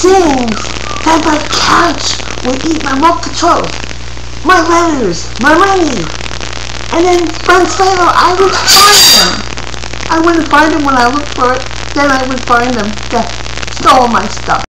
Things, that my couch, would eat my remote control, my letters, my money. And then months later, I would find them. I wouldn't find them when I looked for it. Then I would find them that stole my stuff.